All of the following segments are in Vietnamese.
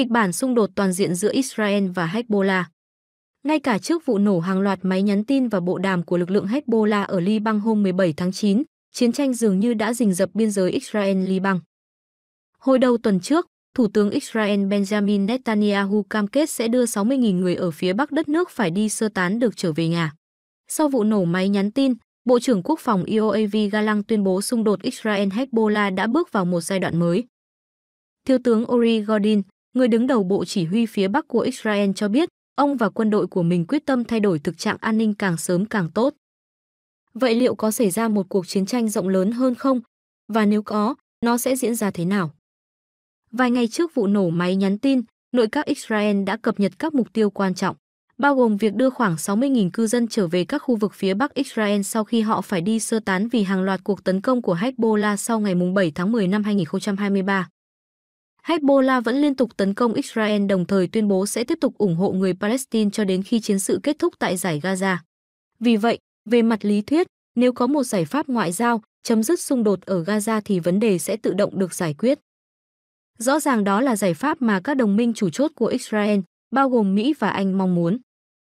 kịch bản xung đột toàn diện giữa Israel và Hezbollah. Ngay cả trước vụ nổ hàng loạt máy nhắn tin và bộ đàm của lực lượng Hezbollah ở Liban hôm 17 tháng 9, chiến tranh dường như đã rình rập biên giới Israel-Liban. Hồi đầu tuần trước, Thủ tướng Israel Benjamin Netanyahu cam kết sẽ đưa 60.000 người ở phía bắc đất nước phải đi sơ tán được trở về nhà. Sau vụ nổ máy nhắn tin, Bộ trưởng Quốc phòng Ioav Galang tuyên bố xung đột Israel-Hezbollah đã bước vào một giai đoạn mới. Thiếu tướng Ori Godin, người đứng đầu Bộ Chỉ huy phía Bắc của Israel cho biết, ông và quân đội của mình quyết tâm thay đổi thực trạng an ninh càng sớm càng tốt. Vậy liệu có xảy ra một cuộc chiến tranh rộng lớn hơn không? Và nếu có, nó sẽ diễn ra thế nào? Vài ngày trước vụ nổ máy nhắn tin, nội các Israel đã cập nhật các mục tiêu quan trọng, bao gồm việc đưa khoảng 60.000 cư dân trở về các khu vực phía Bắc Israel sau khi họ phải đi sơ tán vì hàng loạt cuộc tấn công của Hezbollah sau ngày 7 tháng 10 năm 2023. Hezbollah vẫn liên tục tấn công Israel đồng thời tuyên bố sẽ tiếp tục ủng hộ người Palestine cho đến khi chiến sự kết thúc tại giải Gaza. Vì vậy, về mặt lý thuyết, nếu có một giải pháp ngoại giao chấm dứt xung đột ở Gaza thì vấn đề sẽ tự động được giải quyết. Rõ ràng đó là giải pháp mà các đồng minh chủ chốt của Israel, bao gồm Mỹ và Anh mong muốn.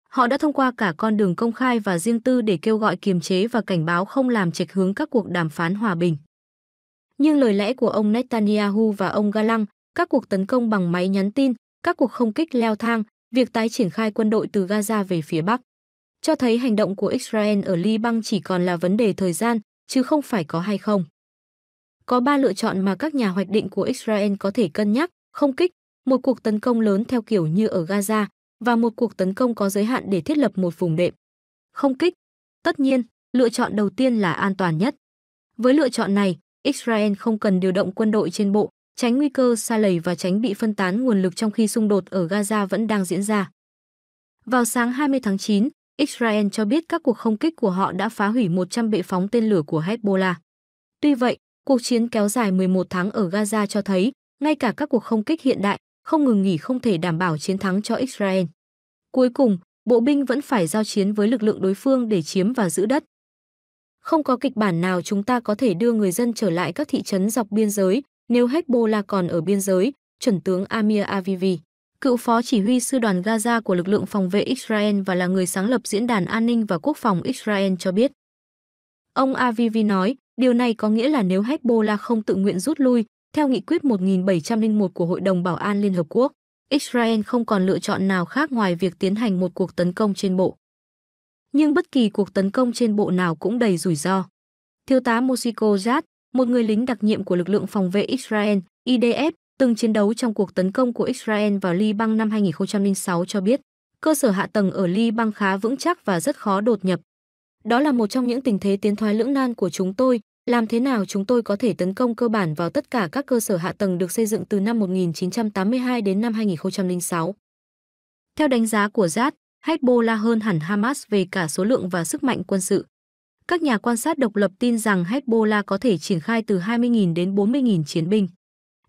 Họ đã thông qua cả con đường công khai và riêng tư để kêu gọi kiềm chế và cảnh báo không làm chệch hướng các cuộc đàm phán hòa bình. Nhưng lời lẽ của ông Netanyahu và ông Galang, các cuộc tấn công bằng máy nhắn tin, các cuộc không kích leo thang, việc tái triển khai quân đội từ Gaza về phía Bắc, cho thấy hành động của Israel ở Liban chỉ còn là vấn đề thời gian, chứ không phải có hay không. Có ba lựa chọn mà các nhà hoạch định của Israel có thể cân nhắc, không kích, một cuộc tấn công lớn theo kiểu như ở Gaza và một cuộc tấn công có giới hạn để thiết lập một vùng đệm. Không kích. Tất nhiên, lựa chọn đầu tiên là an toàn nhất. Với lựa chọn này, Israel không cần điều động quân đội trên bộ, tránh nguy cơ xa lầy và tránh bị phân tán nguồn lực trong khi xung đột ở Gaza vẫn đang diễn ra. Vào sáng 20 tháng 9, Israel cho biết các cuộc không kích của họ đã phá hủy 100 bệ phóng tên lửa của Hezbollah. Tuy vậy, cuộc chiến kéo dài 11 tháng ở Gaza cho thấy, ngay cả các cuộc không kích hiện đại, không ngừng nghỉ không thể đảm bảo chiến thắng cho Israel. Cuối cùng, bộ binh vẫn phải giao chiến với lực lượng đối phương để chiếm và giữ đất. Không có kịch bản nào chúng ta có thể đưa người dân trở lại các thị trấn dọc biên giới nếu Hezbollah còn ở biên giới, chuẩn tướng Amir Avivi, cựu phó chỉ huy sư đoàn Gaza của lực lượng phòng vệ Israel và là người sáng lập Diễn đàn An ninh và Quốc phòng Israel cho biết. Ông Avivi nói, điều này có nghĩa là nếu Hezbollah không tự nguyện rút lui, theo nghị quyết 1701 của Hội đồng Bảo an Liên Hợp Quốc, Israel không còn lựa chọn nào khác ngoài việc tiến hành một cuộc tấn công trên bộ. Nhưng bất kỳ cuộc tấn công trên bộ nào cũng đầy rủi ro. Thiếu tá Mosiko Jad, một người lính đặc nhiệm của lực lượng phòng vệ Israel, IDF, từng chiến đấu trong cuộc tấn công của Israel vào Liban năm 2006 cho biết, cơ sở hạ tầng ở Liban khá vững chắc và rất khó đột nhập. Đó là một trong những tình thế tiến thoái lưỡng nan của chúng tôi, làm thế nào chúng tôi có thể tấn công cơ bản vào tất cả các cơ sở hạ tầng được xây dựng từ năm 1982 đến năm 2006. Theo đánh giá của ZAD, Hezbollah hơn hẳn Hamas về cả số lượng và sức mạnh quân sự. Các nhà quan sát độc lập tin rằng Hezbollah có thể triển khai từ 20.000 đến 40.000 chiến binh.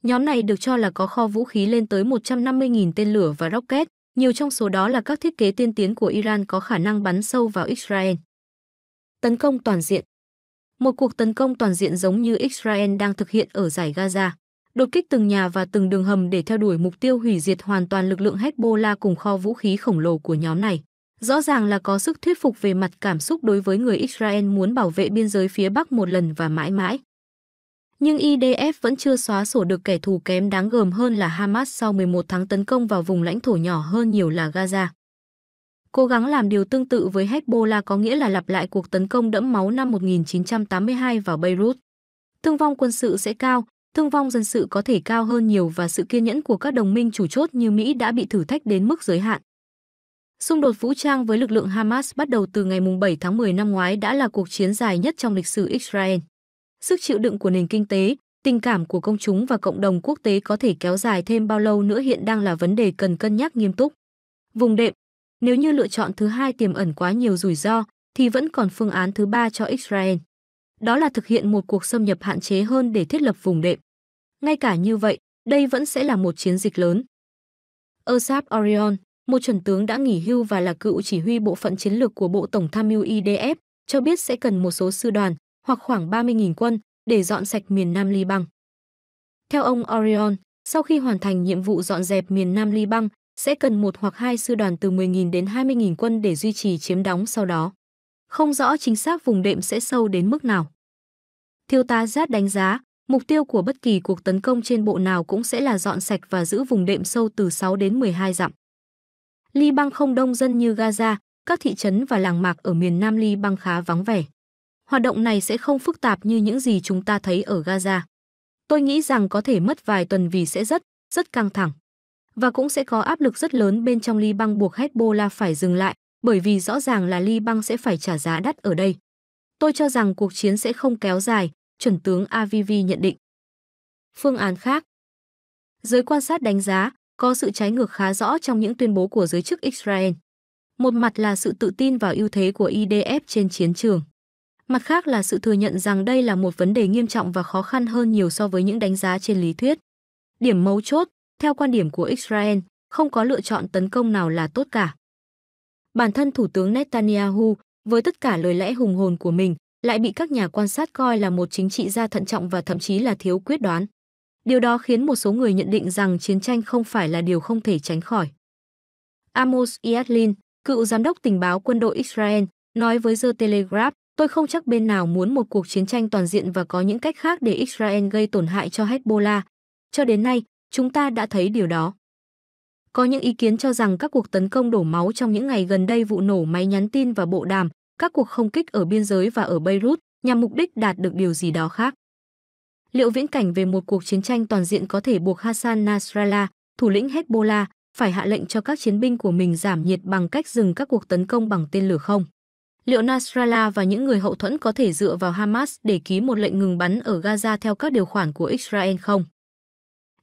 Nhóm này được cho là có kho vũ khí lên tới 150.000 tên lửa và rocket, nhiều trong số đó là các thiết kế tiên tiến của Iran có khả năng bắn sâu vào Israel. Tấn công toàn diện Một cuộc tấn công toàn diện giống như Israel đang thực hiện ở giải Gaza. Đột kích từng nhà và từng đường hầm để theo đuổi mục tiêu hủy diệt hoàn toàn lực lượng Hezbollah cùng kho vũ khí khổng lồ của nhóm này. Rõ ràng là có sức thuyết phục về mặt cảm xúc đối với người Israel muốn bảo vệ biên giới phía Bắc một lần và mãi mãi. Nhưng IDF vẫn chưa xóa sổ được kẻ thù kém đáng gờm hơn là Hamas sau 11 tháng tấn công vào vùng lãnh thổ nhỏ hơn nhiều là Gaza. Cố gắng làm điều tương tự với Hezbollah có nghĩa là lặp lại cuộc tấn công đẫm máu năm 1982 vào Beirut. Thương vong quân sự sẽ cao, thương vong dân sự có thể cao hơn nhiều và sự kiên nhẫn của các đồng minh chủ chốt như Mỹ đã bị thử thách đến mức giới hạn. Xung đột vũ trang với lực lượng Hamas bắt đầu từ ngày 7 tháng 10 năm ngoái đã là cuộc chiến dài nhất trong lịch sử Israel. Sức chịu đựng của nền kinh tế, tình cảm của công chúng và cộng đồng quốc tế có thể kéo dài thêm bao lâu nữa hiện đang là vấn đề cần cân nhắc nghiêm túc. Vùng đệm Nếu như lựa chọn thứ hai tiềm ẩn quá nhiều rủi ro, thì vẫn còn phương án thứ ba cho Israel. Đó là thực hiện một cuộc xâm nhập hạn chế hơn để thiết lập vùng đệm. Ngay cả như vậy, đây vẫn sẽ là một chiến dịch lớn. Osap Orion, một chuẩn tướng đã nghỉ hưu và là cựu chỉ huy bộ phận chiến lược của Bộ Tổng tham mưu IDF, cho biết sẽ cần một số sư đoàn, hoặc khoảng 30.000 quân để dọn sạch miền Nam Liban. Theo ông Orion, sau khi hoàn thành nhiệm vụ dọn dẹp miền Nam Liban, sẽ cần một hoặc hai sư đoàn từ 10.000 đến 20.000 quân để duy trì chiếm đóng sau đó. Không rõ chính xác vùng đệm sẽ sâu đến mức nào. Thiếu tá Giát đánh giá, mục tiêu của bất kỳ cuộc tấn công trên bộ nào cũng sẽ là dọn sạch và giữ vùng đệm sâu từ 6 đến 12 dặm. Liban không đông dân như Gaza, các thị trấn và làng mạc ở miền Nam Liban khá vắng vẻ. Hoạt động này sẽ không phức tạp như những gì chúng ta thấy ở Gaza. Tôi nghĩ rằng có thể mất vài tuần vì sẽ rất, rất căng thẳng. Và cũng sẽ có áp lực rất lớn bên trong Liban buộc Hezbollah phải dừng lại, bởi vì rõ ràng là Liban sẽ phải trả giá đắt ở đây. Tôi cho rằng cuộc chiến sẽ không kéo dài, chuẩn tướng AVV nhận định. Phương án khác Giới quan sát đánh giá, có sự trái ngược khá rõ trong những tuyên bố của giới chức Israel. Một mặt là sự tự tin vào ưu thế của IDF trên chiến trường. Mặt khác là sự thừa nhận rằng đây là một vấn đề nghiêm trọng và khó khăn hơn nhiều so với những đánh giá trên lý thuyết. Điểm mấu chốt, theo quan điểm của Israel, không có lựa chọn tấn công nào là tốt cả. Bản thân Thủ tướng Netanyahu, với tất cả lời lẽ hùng hồn của mình, lại bị các nhà quan sát coi là một chính trị gia thận trọng và thậm chí là thiếu quyết đoán. Điều đó khiến một số người nhận định rằng chiến tranh không phải là điều không thể tránh khỏi. Amos Yadlin, cựu giám đốc tình báo quân đội Israel, nói với The Telegraph, tôi không chắc bên nào muốn một cuộc chiến tranh toàn diện và có những cách khác để Israel gây tổn hại cho Hezbollah. Cho đến nay, chúng ta đã thấy điều đó. Có những ý kiến cho rằng các cuộc tấn công đổ máu trong những ngày gần đây vụ nổ máy nhắn tin và bộ đàm, các cuộc không kích ở biên giới và ở Beirut nhằm mục đích đạt được điều gì đó khác. Liệu viễn cảnh về một cuộc chiến tranh toàn diện có thể buộc Hassan Nasrallah, thủ lĩnh Hezbollah, phải hạ lệnh cho các chiến binh của mình giảm nhiệt bằng cách dừng các cuộc tấn công bằng tên lửa không? Liệu Nasrallah và những người hậu thuẫn có thể dựa vào Hamas để ký một lệnh ngừng bắn ở Gaza theo các điều khoản của Israel không?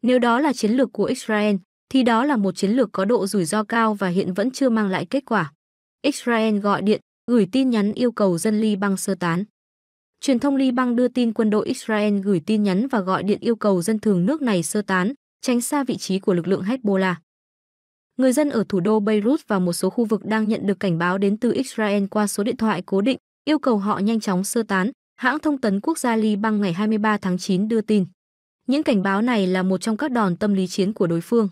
Nếu đó là chiến lược của Israel, thì đó là một chiến lược có độ rủi ro cao và hiện vẫn chưa mang lại kết quả. Israel gọi điện, gửi tin nhắn yêu cầu dân Liban sơ tán. Truyền thông Liban đưa tin quân đội Israel gửi tin nhắn và gọi điện yêu cầu dân thường nước này sơ tán, tránh xa vị trí của lực lượng Hezbollah. Người dân ở thủ đô Beirut và một số khu vực đang nhận được cảnh báo đến từ Israel qua số điện thoại cố định, yêu cầu họ nhanh chóng sơ tán, hãng thông tấn quốc gia Liban ngày 23 tháng 9 đưa tin. Những cảnh báo này là một trong các đòn tâm lý chiến của đối phương.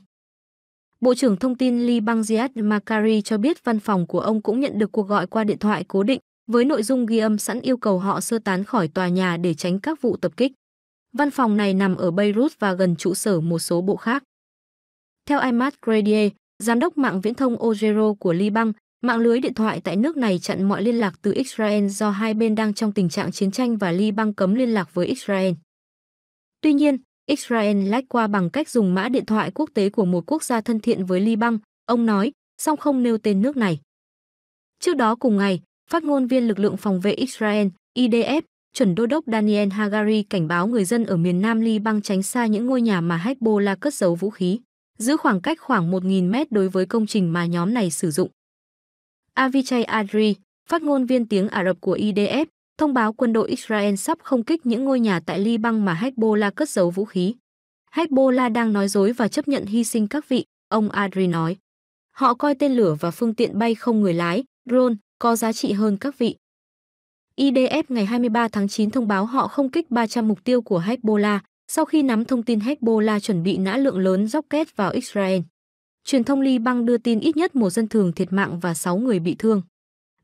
Bộ trưởng Thông tin Liban Ziad Makari cho biết văn phòng của ông cũng nhận được cuộc gọi qua điện thoại cố định với nội dung ghi âm sẵn yêu cầu họ sơ tán khỏi tòa nhà để tránh các vụ tập kích. Văn phòng này nằm ở Beirut và gần trụ sở một số bộ khác. Theo Ahmad Gradier, giám đốc mạng viễn thông Ojero của Liban, mạng lưới điện thoại tại nước này chặn mọi liên lạc từ Israel do hai bên đang trong tình trạng chiến tranh và Liban cấm liên lạc với Israel. Tuy nhiên, Israel lách qua bằng cách dùng mã điện thoại quốc tế của một quốc gia thân thiện với Liban, ông nói, song không nêu tên nước này. Trước đó cùng ngày, phát ngôn viên lực lượng phòng vệ Israel, IDF, chuẩn đô đốc Daniel Hagari cảnh báo người dân ở miền Nam Liban tránh xa những ngôi nhà mà Hezbollah cất giấu vũ khí, giữ khoảng cách khoảng 1.000 mét đối với công trình mà nhóm này sử dụng. Avichai Adri, phát ngôn viên tiếng Ả Rập của IDF, thông báo quân đội Israel sắp không kích những ngôi nhà tại Liban mà Hezbollah cất giấu vũ khí. Hezbollah đang nói dối và chấp nhận hy sinh các vị, ông Adri nói. Họ coi tên lửa và phương tiện bay không người lái, drone, có giá trị hơn các vị. IDF ngày 23 tháng 9 thông báo họ không kích 300 mục tiêu của Hezbollah sau khi nắm thông tin Hezbollah chuẩn bị nã lượng lớn rocket vào Israel. Truyền thông Liban đưa tin ít nhất một dân thường thiệt mạng và 6 người bị thương.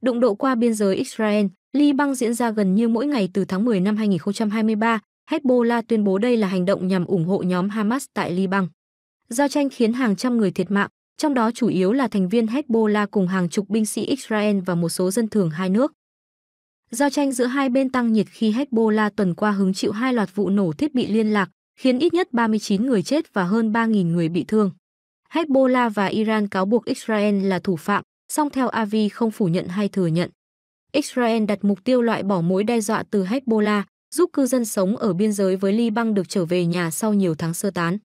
Đụng độ qua biên giới Israel, Liban diễn ra gần như mỗi ngày từ tháng 10 năm 2023. Hezbollah tuyên bố đây là hành động nhằm ủng hộ nhóm Hamas tại Liban. Giao tranh khiến hàng trăm người thiệt mạng, trong đó chủ yếu là thành viên Hezbollah cùng hàng chục binh sĩ Israel và một số dân thường hai nước. Giao tranh giữa hai bên tăng nhiệt khi Hezbollah tuần qua hứng chịu hai loạt vụ nổ thiết bị liên lạc, khiến ít nhất 39 người chết và hơn 3.000 người bị thương. Hezbollah và Iran cáo buộc Israel là thủ phạm, song theo Avi không phủ nhận hay thừa nhận. Israel đặt mục tiêu loại bỏ mối đe dọa từ Hezbollah, giúp cư dân sống ở biên giới với Liban được trở về nhà sau nhiều tháng sơ tán.